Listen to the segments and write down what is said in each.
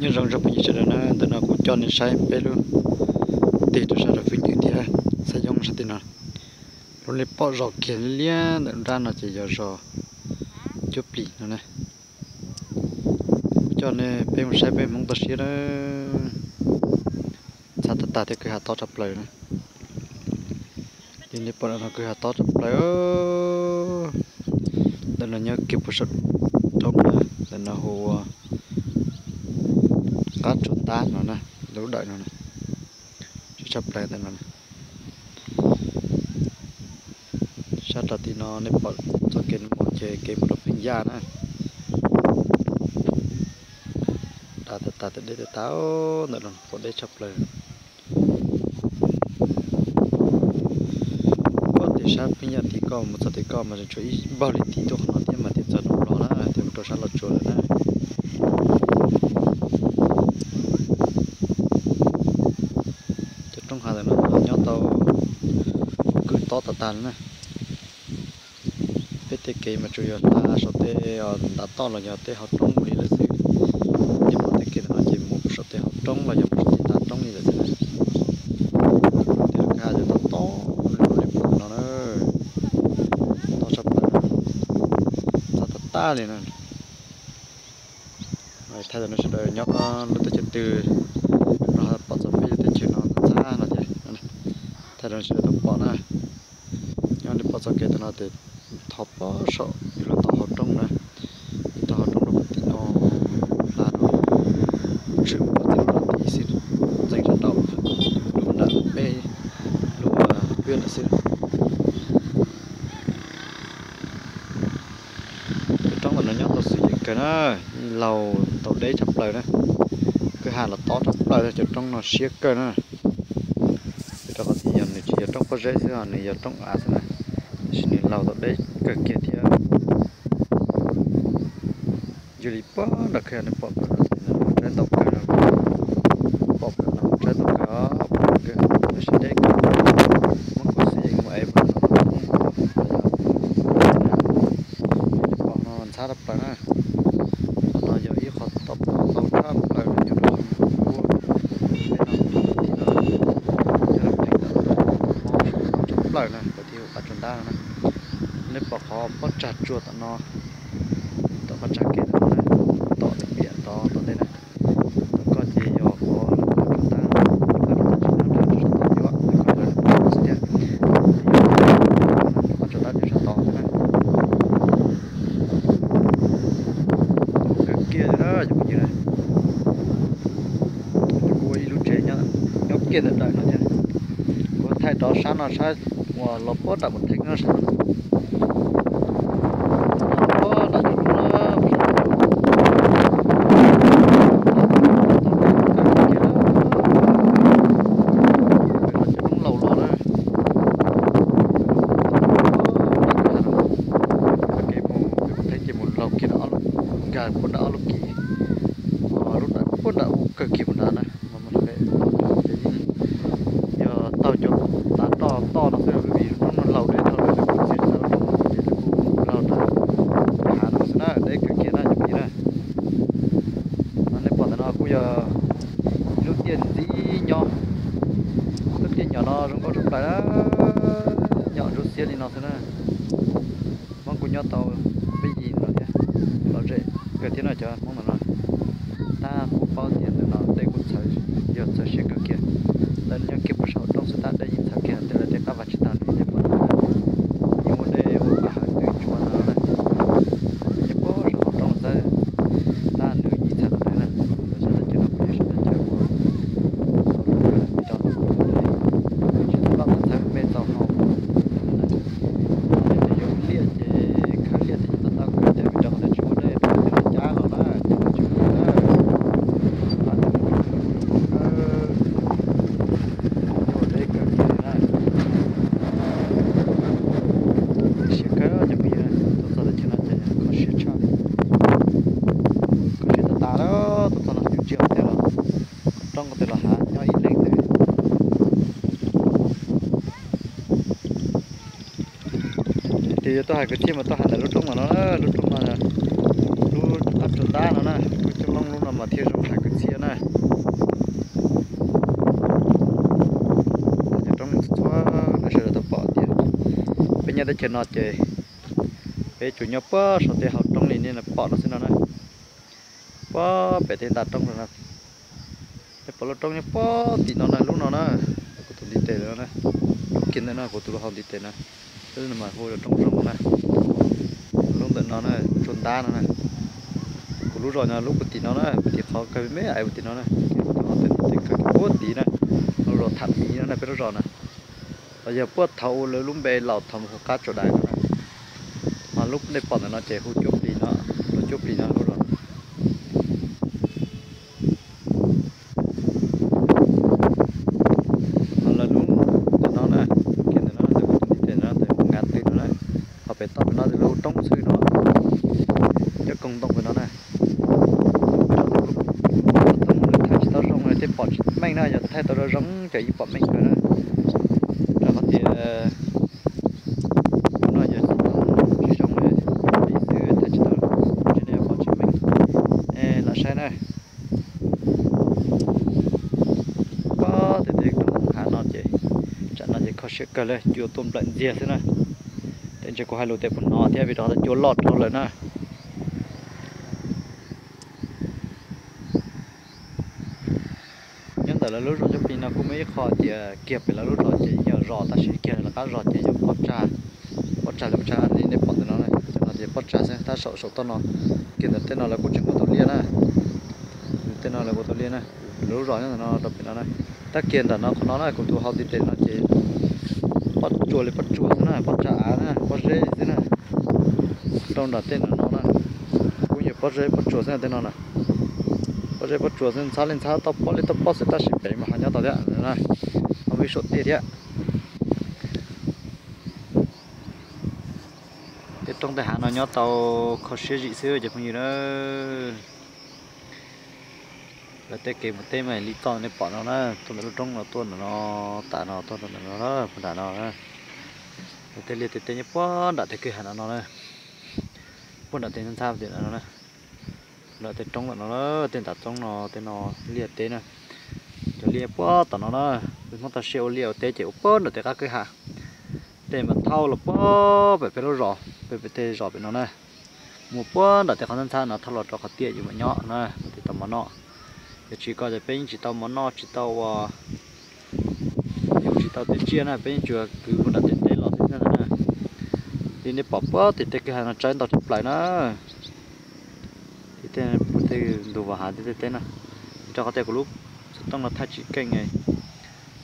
nhưng rằng cho bây giờ nó từ nó cũng cho nên sai bé luôn. Thì tôi sẽ được phim thì sẽ dùng sẽ thế nào. Rồi lấy bỏ rọ kiến liền đừng ra nó chỉ giờ rọ. Chụp lì nó này. Cho nên bé một sai bé mong ta xí đó. Sao ta ta thì cứ hạt to chập lời nữa thì lấy bỏ nó cứ hạt to chập lời đó là nhớ kịp một số trong là nó hồ cát chuột ta nó này, đấu đợi nó nè chập lại đây nó này. Sát là thì nó nếp bỏ cho cái một chế cái một hình da nè ta ta ta ta để ta tao nữa rồi còn để chập lại. Có thể sát bây giờ thì có, một số thì có, mà chú ý bao lì tí thôi nó thì mà thì giờ nó đó là, thì một đồ sát là chuột nữa trong hai là nó nhau tàu cứ to tạt tàn nè biết thế kì mà chủ yếu là số tê đã to là nhờ tê học trong đi là gì nhưng mà thế kì là chỉ một số tê học trong là nhờ một số tê trong đi là gì thì cả cho nó to rồi nó nó to sắp là sao ta ta liền nè rồi thay cho nó sẽ đợi nhóc nó tới chân từ nó bắt đầu bây giờ tới chuyện nó ra nó vậy thay cho nó sẽ được bỏ này nhưng đi bắt cái nó thì thọp bó sợ như là tàu trong này tao tàu trong nó thì nó là nó chịu nó thì nó thì xin dành cho tàu luôn đã bê luôn viên là xin trong mình nó nhóc tàu sử dụng cái nó lầu tàu đế chập lời đó. Cái hàng là to chập lời cho trong nó siết cơ nữa đó thì giờ này chỉ trong có dễ giờ này giờ trong ác này બનાવતા બે કેથિયા juli pa nak kena pop kena pop nếu bỏ khó bắt chặt chuột nó. Tao bắt chặt cái nó này tỏ được biển to tỏ đây này. Tao có gì nhỏ bắt có bắt kia đó giống như này. Cô ấy lúc trẻ nhá. Nhóc kia là đợi nó nhá. Có thay đó sáng nó sáng mà lột bớt đã một thích nó sao không bớt đã chúng nó gà cũng đã lúc kỳ lúc đã cũng đã cực kỳ một đàn này mà mình phải giờ tàu cho ta to to nó sẽ bị nó lâu đấy nó sẽ bị xịt nó bị lâu đó hà nó sẽ nó đấy cái kia nó như vậy nó nên bỏ nó cũng giờ nước tiền tí nhỏ nước tiền nhỏ nó cũng có trong đấy đó nhỏ rút xe thì nó sẽ nó mong cũng nhỏ tàu bây gì nó thế bảo rẻ cái thế nào cho mong mà nó ta cũng bao tiền để nó để cũng chơi giờ chơi xe cái kia lần nhau kịp một số trong sự ta đây nhìn thấy kia từ là thế các bạn chỉ tàn đi để mà nhưng mà đây ở cả hai người chọn nó này nhưng có số trong ta ta nữ nhìn thấy thế này rồi sẽ là chuyện nó phải sẽ là chuyện của bị đó chỉ là bạn thấy bên trong họ để dùng liệt để khai liệt thì chúng ta có thể bị đó là chúng đây là giá họ đó chúng ta trong cái là há nhỏ ít lên thế thì tôi hay cái chi mà tôi hay là lúc trong mà nó lúc trong mà lúc áp chúng ta nó nè cho long luôn là mà thiếu trong sạch cái chia này. Trong xóa nó sẽ được bỏ đi bây giờ tôi chơi nó chơi. Bây chủ nhau bơ sau thì học trong này nên là bỏ nó xin nó này. Bơ bây thì đặt trong rồi nè để bỏ nó trong nhá bơ thì nó này, lúc nó nè tôi tụi đi tè nó nè kiếm nó có tôi học đi tè nè tức là mà vui được trong rừng này lúc tận nó này trốn ta nó này, của lúc rồi nè lúc tí nó này thì khó cái mấy ai tí nó này, nó thì thì cái bút tí này, nó rồi thẳng tí nó này, biết rồi này, bây giờ bút thâu lấy lúc bê lào thầm hồ cát chỗ đài này, mà lúc này bọn nó chạy hút chụp đi nó nó chụp đi nó rồi mà là lúc tụi nó nè kia tụi nó tụi tụi đi nó tụi ngạt tụi nó nè họ phải tập nó từ lâu trong sư nó cho công động với nó nè tao xong rồi tiếp bỏ mình này giờ thay tao ra giống chạy bỏ mình rồi đó rồi có thể nó giờ chỉ xong rồi đi từ thay tao cho nên bỏ chỉ mình ê là sai này. Có thì thì cũng khá nó chỉ chẳng nó chỉ có sự cơ lên chưa tôm lạnh dìa thế này. Thế chỉ có hai lô tép của nó thì vì đó là chúa lọt luôn rồi này. Nhưng tại là lúc rồi chúng mình nó cũng mấy khó thì ờ, kịp là lúc rồi chỉ nhờ rõ ta sẽ kịp là các rõ chỉ dùng bắp trà. Bắp trà bắp trà, nên để bỏ từ nó này. Nó chỉ bắp cha sẽ ta sợ sợ to nó. Kịp được thế nào là cũng chỉ một tổ liền này nó là bộ tôi liên này. Lũ rõ nhất là nó đập nó này. Tất kiện là nó nó là cũng thu hao tiền nó chế bắt chuột lấy bắt chuột này bắt trả này, bắt rễ thế này. Trong đó tên nó này. Cũng như bắt rễ bắt chuột thế này tên nó là bắt rễ bắt chuột nên sao lên sao tao bắt lên tao bắt sẽ ta sẽ bị mà hắn nhau tao đấy này. Không biết số tiền đấy trong thời hạn nó nhau tàu khó xế dị xưa chứ không gì nữa là tê kể một tê mày lý to nên bỏ nó nè tôi nó trong nó tuôn nó, tả nó, tuôn nó nó phần tạ nó nè tê liệt tê tê nhớ quá đã tê kể hẳn nó nè quân đã tê nhân tham thì nó nè đã tên trong nó nó tên đặt trong nó, tên nó liệt tên này cho liệt quá, tả nó nó bên nó ta siêu liệt tên chịu bớt được các cái hạ tên mà thâu là quá, phải phải nó rõ phải phải tên rõ bên nó này một bớt được tên con thân nó thâu là cho khó tiền gì mà nhỏ này thì tầm mà nó. giờ chỉ có để bên chỉ tao món no chỉ tao ờ, chỉ tao tiền chia này bên chùa cứ cũng đặt tiền đấy lọ thế này nè. Thì nếu bỏ bớt thì cái hàng nó trái tao chụp lại nó thì thế này bút thế đồ vào hàng thế thế nè. Cho có thể có lúc tao nó thay chỉ kênh này.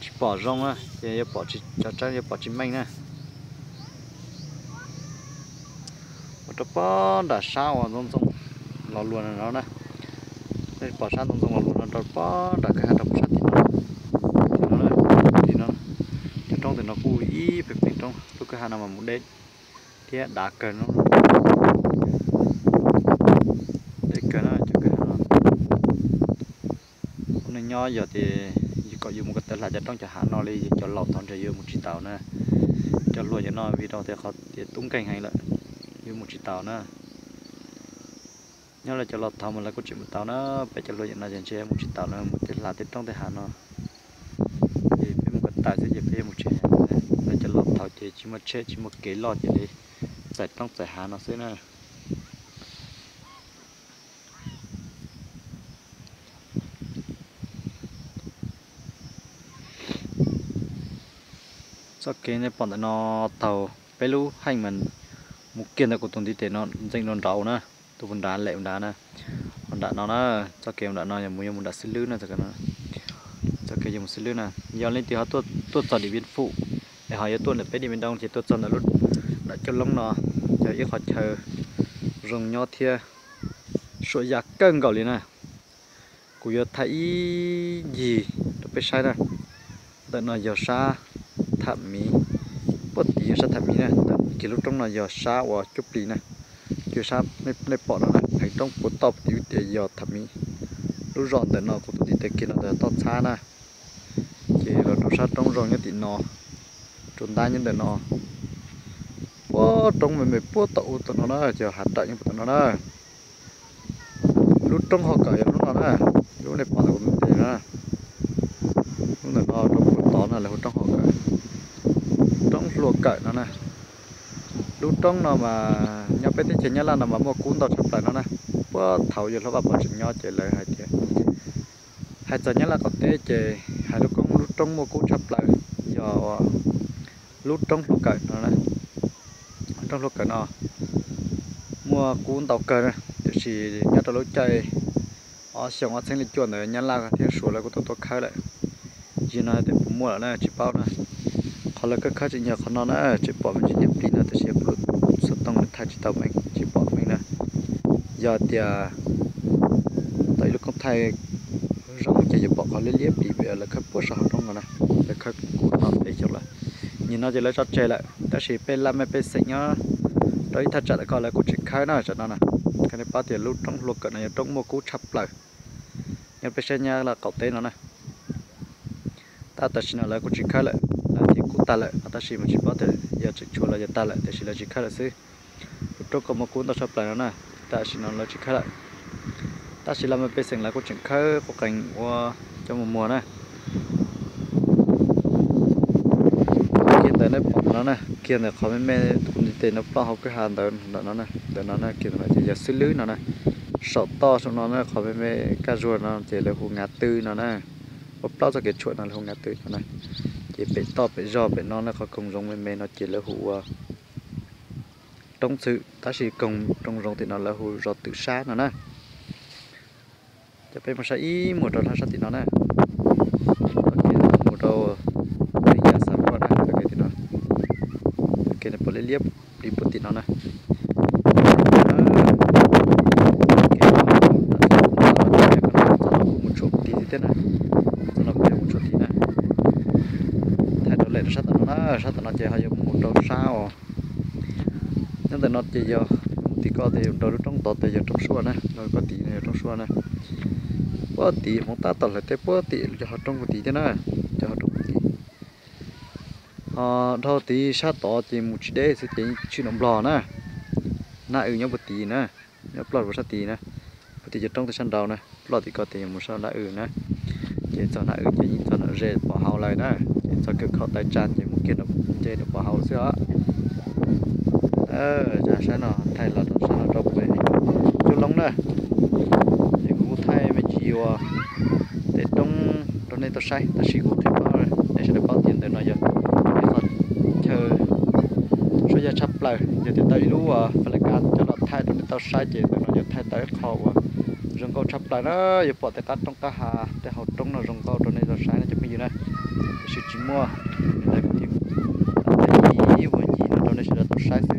Chỉ bỏ rong á, thì bỏ chỉ cho trái bỏ chỉ manh nè. Một tập đã sao mà rong rong lò luôn là nó nè đây bỏ sao rong rong luôn nó bỏ đã cái hạt độc sát thì nó nó thì nó trong thì nó cùi ý bên trong lúc cái hà nào mà muốn đến thì đã cần nó nhỏ giờ thì có dùng một cái tên là cho trong cho hà nó đi cho lọt thon cho dùng một chỉ tàu nè cho luôn cho nó vì đâu thì họ thì tung cành hay lại dùng một chỉ tàu nè nhớ là cho lọt thầu mà là có chuyện một tàu nó phải cho lùi cho nó dành chơi một chiếc tàu nó một chiếc là tiếp trong thì hạn nó thì phải một cái tài sẽ dễ phải một chiếc, là cho lọt thầu thì chỉ một chiếc chỉ một cái lọt vậy đi. Phải trong giải hạn nó sẽ nè. Sau khi này bọn nó tàu phải lưu hành mình một kiện là của tuần đi nó danh nó rau nữa tôi muốn đá lệ đá nè muốn đá à. nó nó, cho sau muốn đá nó nhà mua muốn đá xí lư nè cho cái nó. Sau khi muốn một xí lư nè giờ lên thì họ tuột tuột chọn đi biên phụ. Để họ giờ tuột để bé đi bên đông thì tuột chọn là lúc đã cho lông nó giờ ít họ chờ rồng nho thia. Sổ giặc cân gạo liền nè cụ giờ thấy gì? Nó biết sai nè đợi nó giờ xa thảm mỹ bất tí xa thảm mỹ nè kỷ lúc trong nó giờ xa và chút đi nè kiểu sao này này bỏ nó này hay trong cuốn tập tiểu để giờ thảm mi lúc rọn để nó cũng đi tới kia là để to xa nè. Chỉ là nó sát trong rồi như tí nó trốn ta như tới nó bố trong mình mình bố tụ tụi nó đó, chờ hạt trận như tụi nó đó. Lúc trong họ cởi nó nào nè lúc này bỏ được mình tiền nè lúc này nó trong cuốn tón là lúc trong họ cởi. Trong luộc cởi nó này lúc trống nó mà nhau tông chỉ nhớ là nó mà mua cuốn tàu chụp lại nó nè. Bữa thầu giờ nó bảo bỏ chừng nhau chạy lại hai chị hai giờ nhớ là có tế chạy hai lúc con lúc trống mua cuốn chụp lại. Giờ lúc trống lúc cởi nó nè. Trong lúc cởi nó. Mua cuốn tàu cởi này chỉ nhớ tới lúc chơi ở ờ, xong ở trên lịch chuẩn rồi. Nhớ là thì số này của tôi tôi khai lại. Chỉ nói để mua là này chỉ bao này họ là các khai chỉ nhớ họ nói chỉ bỏ mình chỉ nhập đi là thì sẽ có số tông để thay chỉ tao mình chỉ bỏ mình nè giờ thì tại lúc con thay rong chỉ bỏ họ lấy liếp đi về là cái bữa sau trong rồi nè là cái cụ nó để cho lại nhìn nó chỉ lấy cho chơi lại ta chỉ bên làm bên sinh nhá đấy thật chặt coi là cũng chỉ khai nó cho nó nè cái này bao tiền lúc trong lúc cái này trong một cú chập lại nhưng bây giờ nha là cậu tên nó này ta ta xin là cũng chỉ khai lại ta lại ta chỉ mà chỉ bắt được giờ chỉ chua là giờ ta lại để chỉ là chỉ khai lại xí trước có một cuốn ta sắp lại nó này ta chỉ nó là chỉ khai lại ta chỉ làm một bên là cũng chuyện khơi có cảnh trong một mùa này kia tới nó bọc nó này kia là khó mê cũng đi nó bao học cái hàng đó nó này đó nó này kia là chỉ giờ xử lý nó này sợ to xong nó này khó mê mê cá ruột nó chỉ là hồ ngã tư nó này bọc bao cho cái chuột nó là hồ ngã tư nó này chỉ bị to bị do bị nó nó có cùng giống mê mê nó chỉ là hồ à. trong sự, ta chỉ cùng trong rong thì nó là hữu do tự sát nó nè. Cho bên mà sẽ ý một đầu là sát thì nó nè. Một đầu à. cái này bỏ liếp, đi bỏ thì nó nè một chút tí thế này nó bé một chút tí này thay đổi lại sát nó sát nó chơi hay một đầu sao à? nhưng mà nó chơi giờ thì có thì đầu trong tọt thì giờ trong xua này rồi có tí này trong xua này bữa tí một ta tọt lại tới bữa tí cho họ trong một tí thế này cho họ trong ờ, một tí à đầu tí sát tổ thì một chỉ để sẽ tính chuyện nồng lò nè. Na ừ nhau một tí nè, nhau lò một sát tí nè. Một tí trong cái sân đầu nè lò thì có tí một sao na ừ nè. Chỉ cho na ừ chỉ cho na rệt bỏ hào lại nè chỉ cho cực khó tay tràn chỉ kia nó chơi được bỏ hậu xưa ờ chả sao nó thay là nó sao nó trộn về. Chú lông đây, thì cũng thay mấy chiều để trong trong này tôi sai tôi chỉ cũng thêm bao rồi. Để sẽ được bao tiền để nói giờ. Chờ số giờ sắp lại. Giờ thì tới lú à phải là cắt cho nó thay trong tao sai chỉ để nó giờ thay tới kho à rừng câu sắp lại đó. Giờ bỏ tới cắt trong cá hà để hậu trong nó rừng câu trong này tao sai nó chỉ mình gì này sự chỉ mua để có tiền tại vì vừa gì nó trong này sẽ là tao sai sự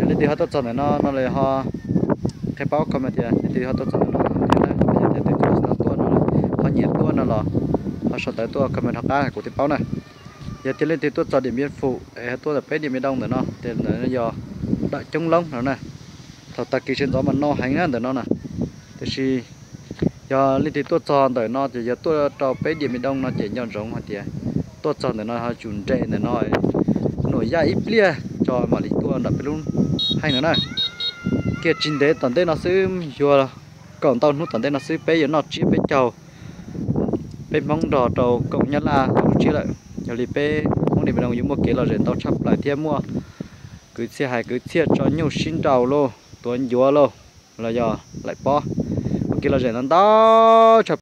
giờ lên thì họ tốt cho nó nó lại họ cái báo comment thì họ tao chọn nó thì này bây giờ thì tao tua nó họ nhiệt tua nó là họ sợ tới tua comment học cá của tiếp báo này giờ tiến lên thì tôi cho điểm biên phụ để tôi là bé điểm biên đông để nó thì nó giờ đại trung lông nó này thật ta kỳ trên gió mà nó hành á để nó nè thì si giờ lên thì tôi cho để nó thì giờ tôi cho bé điểm biên đông nó chỉ nhận giống hoặc gì tôi cho để nó họ chuẩn trệ để nó nổi da ít lia cho mà lịch tua đập luôn hay nữa này. Kia trình đế tận đây nó sẽ vừa còn tao nút tận đây nó sẽ bé giờ nó chia bé chầu. Bé mong đỏ trầu cộng nhất là cũng chia lại giờ li bé mong để mình đồng dùng một cái là rồi tao chắp lại thêm mua. Cứ xe hai cứ chia cho nhiều xin trầu lô tuần vừa lô, là giờ lại bỏ một cái là rồi nó tao chập